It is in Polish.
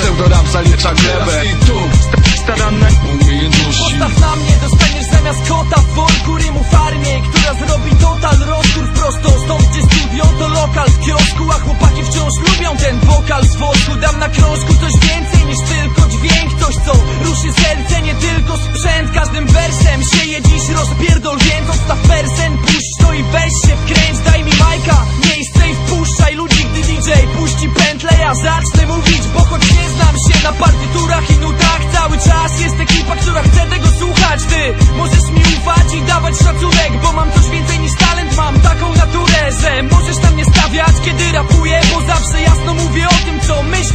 Pseudo-rap zalicza glebę. Staranne. Umiejętności. Postaw na mnie, dostaniesz zamiast kota w worku rymu farmie Która zrobi total rozkur prosto. Stąd gdzie studio to lokal w kiosku A chłopaki wciąż lubią ten wokal. Z wosku Dam na krążku coś więcej niż tylko dźwięk. Coś co ruszy serce, nie tylko sprzęt. Każdym wersem sieje dziś rozpierdol Więc odstaw persen, puść to i weź się wkręć Daj mi majka, miejsce i wpuszczaj ludzi Gdy DJ puści pętlę, ja zacznę mówić Bo choć nie znam się na partyturach i nutach. Cały czas jest ekipa, która chce tego słuchać. Ty możesz mi ufać i dawać szacunek Bo mam coś więcej niż talent, mam taką naturę Że możesz tam nie stawiać, kiedy rapuję Bo zawsze jasno mówię o tym, co myślę